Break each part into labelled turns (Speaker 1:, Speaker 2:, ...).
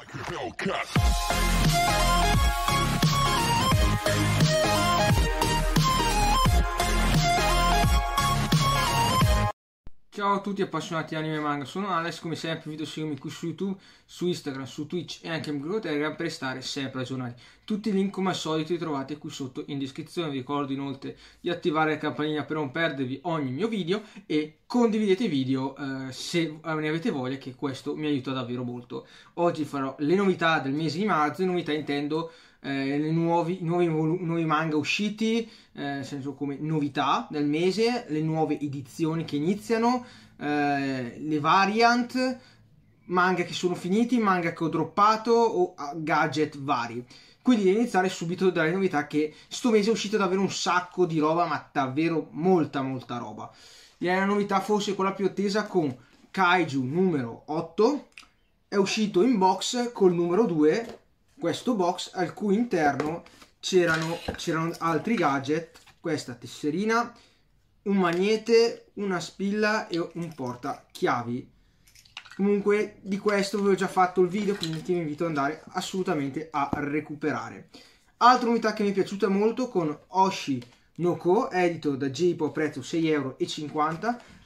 Speaker 1: Like Ciao a tutti appassionati anime e manga, sono Alex, come sempre video seguimi qui su YouTube, su Instagram, su Twitch e anche in gruppo Telegram per restare sempre aggiornati. Tutti i link come al solito li trovate qui sotto in descrizione, vi ricordo inoltre di attivare la campanella per non perdervi ogni mio video e condividete i video eh, se ne avete voglia che questo mi aiuta davvero molto. Oggi farò le novità del mese di marzo, novità intendo eh, nuovi, nuovi, nuovi, manga usciti, eh, nel senso come novità del mese, le nuove edizioni che iniziano, eh, le variant, manga che sono finiti, manga che ho droppato o ah, gadget vari. Quindi devo iniziare subito dalle novità che sto mese è uscito davvero un sacco di roba, ma davvero molta molta roba. La novità forse quella più attesa con Kaiju numero 8, è uscito in box col numero 2 questo box al cui interno c'erano, altri gadget, questa tesserina, un magnete, una spilla e un porta chiavi. Comunque di questo vi ho già fatto il video, quindi ti invito ad andare assolutamente a recuperare. Altra unità che mi è piaciuta molto con Oshi Noko, edito da J-Pop, prezzo 6,50 euro.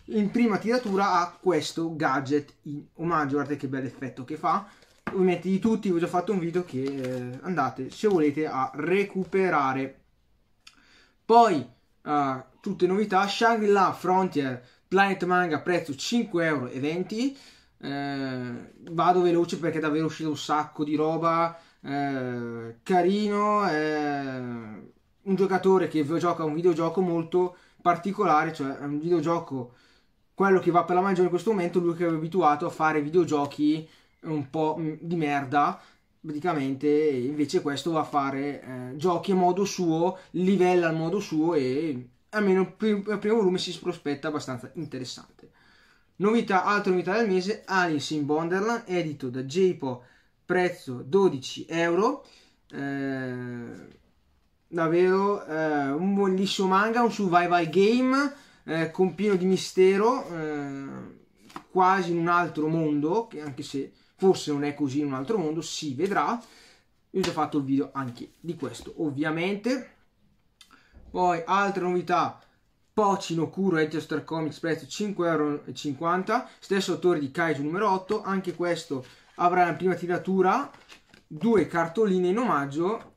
Speaker 1: In prima tiratura ha questo gadget in omaggio, guardate che bel effetto che fa ovviamente di tutti vi ho già fatto un video che eh, andate se volete a recuperare. Poi uh, tutte novità Shangri-La Frontier Planet Manga prezzo 5,20 euro eh, vado veloce perché è davvero uscito un sacco di roba eh, carino eh, un giocatore che gioca un videogioco molto particolare cioè un videogioco quello che va per la maggiore in questo momento lui che è abituato a fare videogiochi un po' di merda praticamente invece questo va a fare eh, giochi a modo suo livella al modo suo e almeno il primo volume si prospetta abbastanza interessante. Novità altra novità del mese Alice in Wonderland edito da J-Po prezzo 12 euro. Eh, davvero eh, un bellissimo manga un survival game eh, con pieno di mistero eh, quasi in un altro mondo anche se forse non è così in un altro mondo, si vedrà. Io ho già fatto il video anche di questo, ovviamente. Poi altre novità, Pochi no Kuro Star Comics prezzo 5,50€, stesso autore di Kaiju numero 8, anche questo avrà la prima tiratura, due cartoline in omaggio,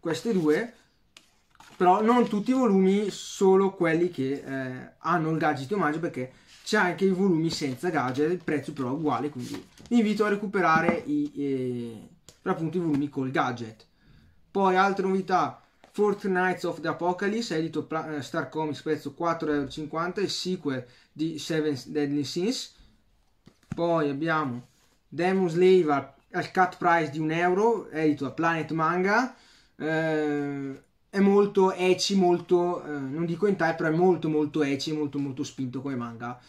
Speaker 1: queste due, però non tutti i volumi, solo quelli che eh, hanno il gadget in omaggio perché c'è anche i volumi senza gadget, il prezzo però è uguale, quindi vi invito a recuperare i, eh, appunto, i volumi col gadget. Poi altre novità, Fortnite of the Apocalypse, edito eh, Star Comics, prezzo 4,50€, il sequel di Seven Deadly Sins. Poi abbiamo Demon Slave al, al cut price di 1 euro, edito a Planet Manga. Eh, è molto ecchi, molto, eh, non dico in type, però è molto molto ecchi, molto molto spinto come manga.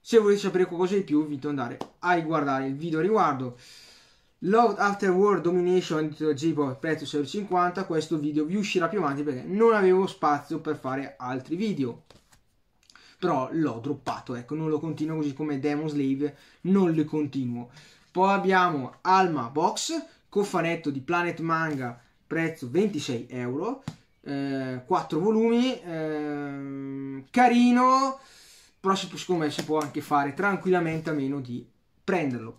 Speaker 1: Se volete sapere qualcosa di più, vi invito ad andare a guardare il video riguardo. Love After War Domination J-Pop prezzo 6,50 questo video vi uscirà più avanti perché non avevo spazio per fare altri video però l'ho droppato ecco non lo continuo così come Demon Slave non le continuo poi abbiamo Alma Box cofanetto di Planet Manga prezzo 26 euro eh, 4 volumi eh, carino però secondo me si può anche fare tranquillamente a meno di prenderlo.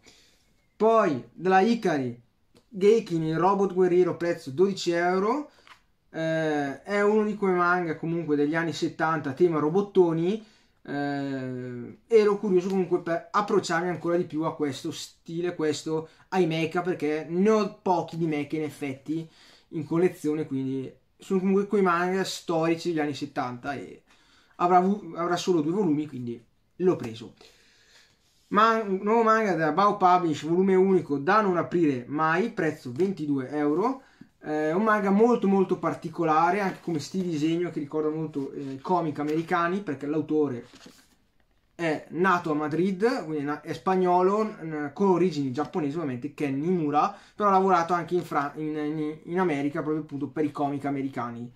Speaker 1: Poi dalla Ikari. Geikin il robot guerriero prezzo 12 euro. Eh, è uno di quei manga comunque degli anni 70 tema robottoni. Eh, ero curioso comunque per approcciarmi ancora di più a questo stile questo ai mecha perché ne ho pochi di mecha in effetti in collezione quindi sono comunque quei manga storici degli anni 70 e avrà, avrà solo due volumi, quindi l'ho preso. Man, nuovo manga da Bao Publish, volume unico, da non aprire mai, prezzo 22 euro. Eh, un manga molto molto particolare, anche come stile disegno, che ricorda molto eh, comic americani, perché l'autore è nato a Madrid, quindi è spagnolo, con origini giapponesi ovviamente, Ken Nimura, però ha lavorato anche in, Fra- in, in, in America proprio appunto per i comic americani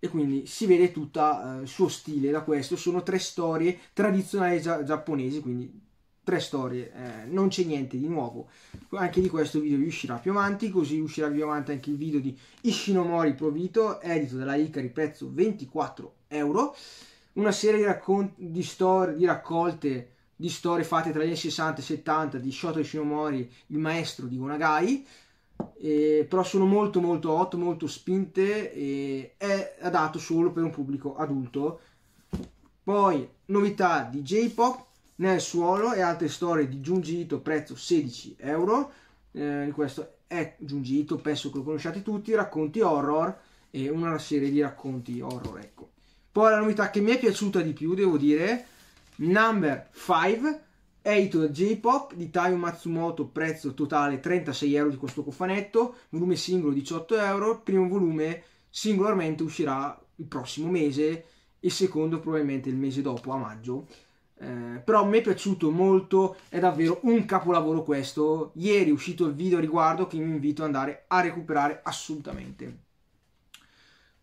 Speaker 1: e quindi si vede tutto eh, il suo stile da questo. Sono tre storie tradizionali gia- giapponesi, quindi tre storie, eh, non c'è niente di nuovo. Anche di questo video vi uscirà più avanti, così uscirà più avanti anche il video di Ishinomori Provito, edito dalla Icari, prezzo 24 euro. Una serie di, racconti, di, storie, di raccolte di storie fatte tra gli anni 60 e 70 di Shoto Ishinomori, il maestro di Gonagai. Eh, però sono molto molto hot, molto spinte e è adatto solo per un pubblico adulto. Poi novità di J-Pop, nel suolo e altre storie di Junji Ito, prezzo 16 euro. Eh, questo è Junji Ito, penso che lo conosciate tutti, racconti horror e una serie di racconti horror, ecco. Poi la novità che mi è piaciuta di più, devo dire, Number 5, Eito J-Pop di Taio Matsumoto, prezzo totale 36 euro di questo cofanetto, volume singolo 18 euro, primo volume singolarmente uscirà il prossimo mese e secondo probabilmente il mese dopo, a maggio. Eh, però mi è piaciuto molto, è davvero un capolavoro questo. Ieri è uscito il video a riguardo che vi invito ad andare a recuperare assolutamente.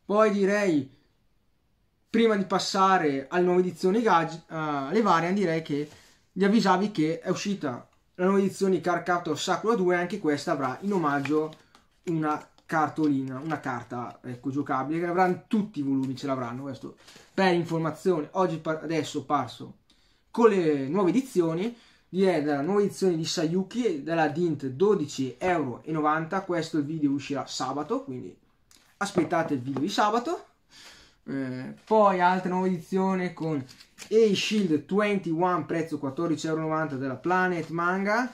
Speaker 1: Poi direi, prima di passare alle nuove edizioni uh, le variant, direi che vi avvisavi che è uscita la nuova edizione Car Captor Sakura 2, anche questa avrà in omaggio una cartolina, una carta ecco, giocabile che avranno tutti i volumi, ce l'avranno questo per informazione. Oggi adesso passo con le nuove edizioni direi della nuova edizione di Sayuki della Dint 12,90 euro questo video uscirà sabato quindi aspettate il video di sabato eh, poi altra nuova edizione con A Shield 21 prezzo 14,90 euro della Planet Manga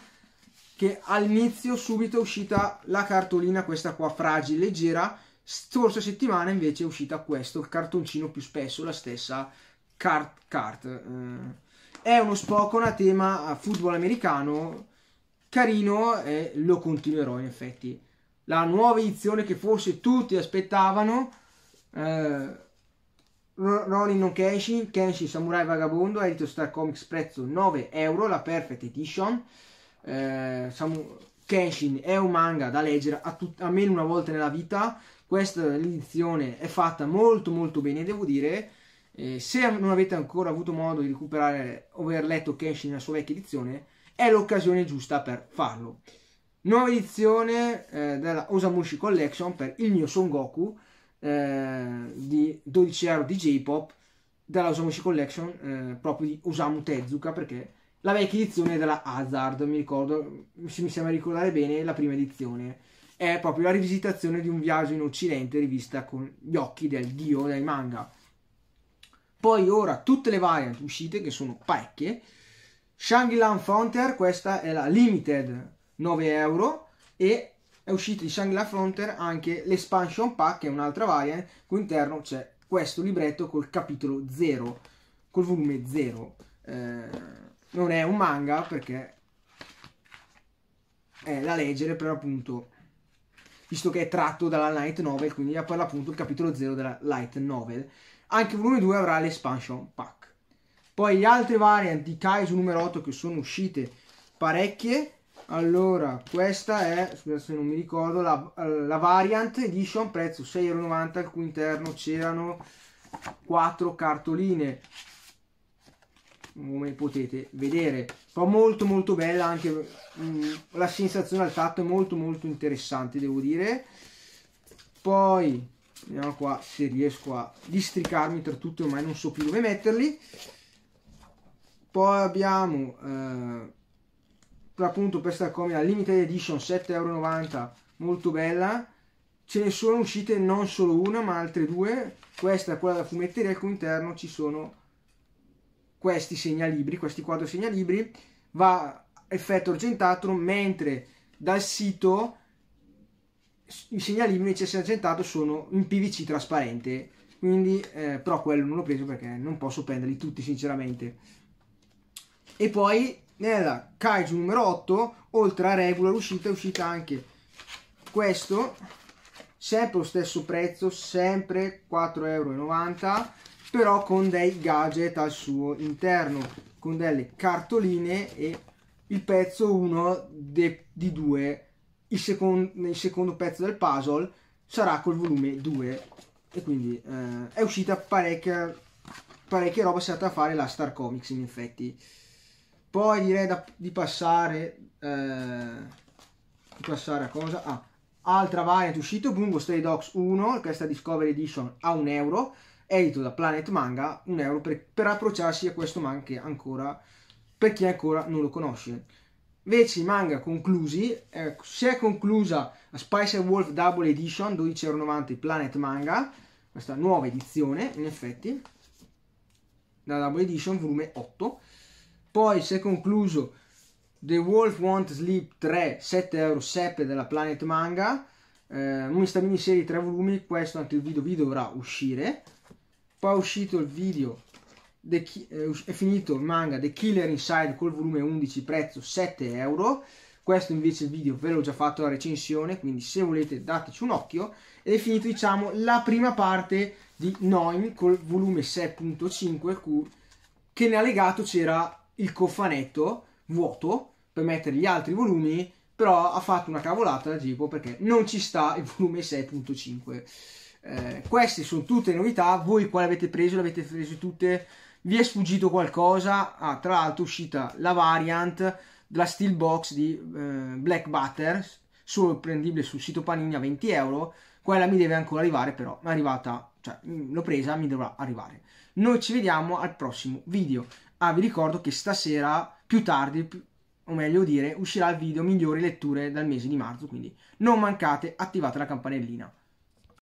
Speaker 1: che all'inizio subito è uscita la cartolina questa qua fragile leggera scorsa settimana invece è uscita questo il cartoncino più spesso la stessa cart cart eh, è uno Spokon a tema football americano, carino e lo continuerò in effetti. La nuova edizione che forse tutti aspettavano, eh, Ronin non Kenshin, Kenshin Samurai Vagabondo, edito Star Comics prezzo 9 euro, la Perfect Edition. Eh, Samu- Kenshin è un manga da leggere a tut- almeno una volta nella vita. Questa edizione è fatta molto molto bene, devo dire eh, se non avete ancora avuto modo di recuperare o aver letto Kenshin nella sua vecchia edizione, è l'occasione giusta per farlo. Nuova edizione eh, della Osamushi Collection per il mio Son Goku eh, di 12 euro di J-Pop della Osamushi Collection eh, proprio di Osamu Tezuka perché la vecchia edizione della Hazard, mi ricordo, se mi sembra ricordare bene, la prima edizione. È proprio la rivisitazione di un viaggio in Occidente rivista con gli occhi del dio del manga. Poi ora tutte le variant uscite, che sono parecchie. Shangri-La Frontier, questa è la limited 9 euro. E è uscita di Shangri-La Frontier anche l'expansion pack, che è un'altra variant, cui interno c'è questo libretto col capitolo 0, col volume 0. Eh, non è un manga perché è da leggere per appunto visto che è tratto dalla light novel quindi è per l'appunto il capitolo 0 della light novel anche il volume 2 avrà l'expansion pack. Poi le altre variant di Kaizo numero 8 che sono uscite parecchie. Allora, questa è, se non mi ricordo, la, la variant edition prezzo 6,90€ al cui interno c'erano 4 cartoline. Come potete vedere. Però molto molto bella anche mh, mm, la sensazione al tatto è molto molto interessante devo dire. Poi vediamo qua se riesco a districarmi tra tutti ormai non so più dove metterli. Poi abbiamo eh, appunto per questa come la limited edition 7,90€ molto bella. Ce ne sono uscite non solo una ma altre due. Questa è quella da fumetteria al cui interno ci sono questi segnalibri questi quattro segnalibri. Va effetto argentato mentre dal sito i segnalibri invece argentato sono in PVC trasparente. Quindi eh, però quello non l'ho preso perché non posso prenderli tutti sinceramente e poi nella Kaiju numero 8 oltre a regular uscita è uscita anche questo. Sempre lo stesso prezzo sempre 4,90 euro però con dei gadget al suo interno con delle cartoline e il pezzo 1 di 2 il, second, il secondo pezzo del puzzle sarà col volume 2 e quindi eh, è uscita parecchia parecchia roba si è andata a fare la Star Comics in effetti poi direi da, di passare eh, di passare a cosa? Ah, altra variant uscito Bungo Stray Dogs 1 questa Discovery Edition a un euro edito da Planet Manga un euro per, per approcciarsi a questo manga che ancora per chi ancora non lo conosce invece i manga conclusi eh, si è conclusa la Spice Wolf Double Edition 12,90€ Planet Manga questa nuova edizione in effetti la Double Edition volume 8 poi si è concluso The Wolf Won't Sleep 3 7 euro della Planet Manga. Eh, questa miniserie 3 volumi. Questo anche il video vi dovrà uscire. Poi è uscito il video The, eh, è finito il manga The Killer Inside col volume 11 prezzo 7 euro. Questo invece il video ve l'ho già fatto la recensione quindi se volete dateci un occhio. Ed è finito diciamo la prima parte di Noin col volume 6.5 che nell'allegato c'era il cofanetto vuoto per mettere gli altri volumi però ha fatto una cavolata da Gipo perché non ci sta il volume 6.5 eh, queste sono tutte novità voi quale avete preso? le avete prese tutte? vi è sfuggito qualcosa? Ah, tra l'altro è uscita la variant della Steelbox di eh, Black Butter solo prendibile sul sito Panini a 20 euro quella mi deve ancora arrivare però è arrivata cioè l'ho presa mi dovrà arrivare noi ci vediamo al prossimo video ah vi ricordo che stasera più tardi o meglio dire uscirà il video migliori letture dal mese di marzo quindi non mancate attivate la campanellina